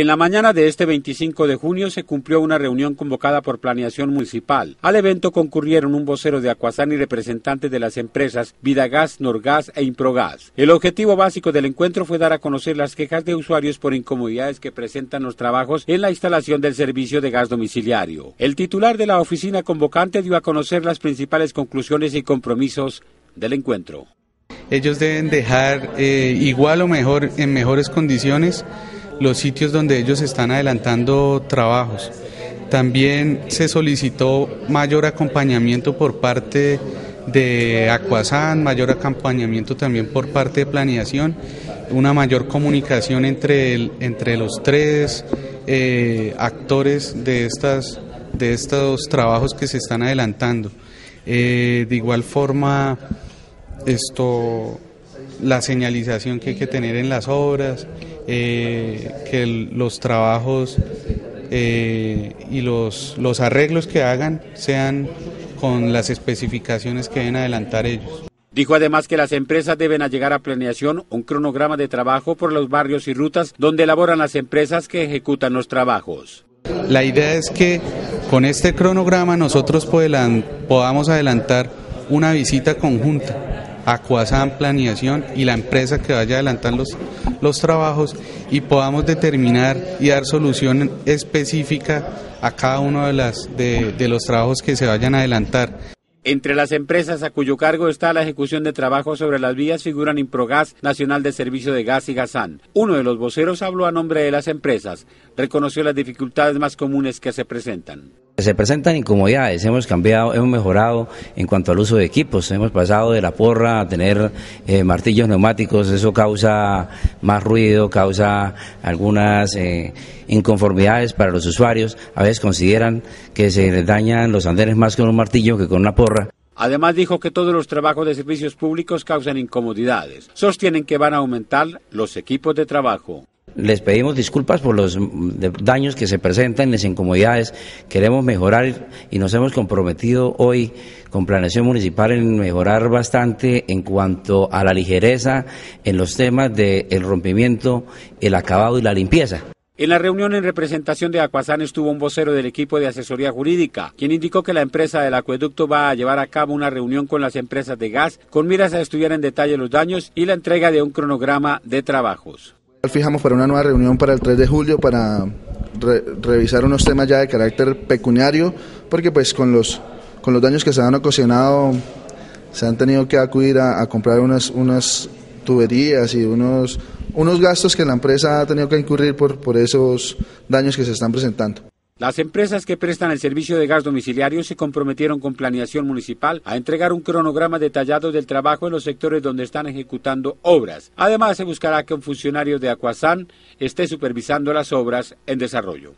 En la mañana de este 25 de junio se cumplió una reunión convocada por Planeación Municipal. Al evento concurrieron un vocero de Acuazán y representantes de las empresas Vidagas, Norgas e Improgas. El objetivo básico del encuentro fue dar a conocer las quejas de usuarios por incomodidades que presentan los trabajos en la instalación del servicio de gas domiciliario. El titular de la oficina convocante dio a conocer las principales conclusiones y compromisos del encuentro. Ellos deben dejar eh, igual o mejor en mejores condiciones los sitios donde ellos están adelantando trabajos. También se solicitó mayor acompañamiento por parte de Acuazán, mayor acompañamiento también por parte de planeación, una mayor comunicación entre, entre los tres eh, actores de, estas, de estos trabajos que se están adelantando. Eh, de igual forma, esto, la señalización que hay que tener en las obras, eh, que los trabajos eh, y los, los arreglos que hagan sean con las especificaciones que deben adelantar ellos. Dijo además que las empresas deben llegar a planeación un cronograma de trabajo por los barrios y rutas donde elaboran las empresas que ejecutan los trabajos. La idea es que con este cronograma nosotros podamos adelantar una visita conjunta Acuazán Planeación y la empresa que vaya a adelantar los, los trabajos y podamos determinar y dar solución específica a cada uno de, las, de, de los trabajos que se vayan a adelantar. Entre las empresas a cuyo cargo está la ejecución de trabajos sobre las vías figuran Improgas, Nacional de Servicio de Gas y Gasán. Uno de los voceros habló a nombre de las empresas, reconoció las dificultades más comunes que se presentan. Se presentan incomodidades, hemos cambiado, hemos mejorado en cuanto al uso de equipos, hemos pasado de la porra a tener eh, martillos neumáticos, eso causa más ruido, causa algunas eh, inconformidades para los usuarios, a veces consideran que se les dañan los andenes más con un martillo que con una porra. Además dijo que todos los trabajos de servicios públicos causan incomodidades. Sostienen que van a aumentar los equipos de trabajo. Les pedimos disculpas por los daños que se presentan, las incomodidades. Queremos mejorar y nos hemos comprometido hoy con Planeación Municipal en mejorar bastante en cuanto a la ligereza en los temas del rompimiento, el acabado y la limpieza. En la reunión en representación de Acuazán estuvo un vocero del equipo de asesoría jurídica, quien indicó que la empresa del acueducto va a llevar a cabo una reunión con las empresas de gas con miras a estudiar en detalle los daños y la entrega de un cronograma de trabajos. Fijamos para una nueva reunión para el 3 de julio para revisar unos temas ya de carácter pecuniario, porque pues con los, con los daños que se han ocasionado se han tenido que acudir a, comprar unas, unas tuberías y unos, unos gastos que la empresa ha tenido que incurrir por, por esos daños que se están presentando. Las empresas que prestan el servicio de gas domiciliario se comprometieron con planeación municipal a entregar un cronograma detallado del trabajo en los sectores donde están ejecutando obras. Además, se buscará que un funcionario de Acuazán esté supervisando las obras en desarrollo.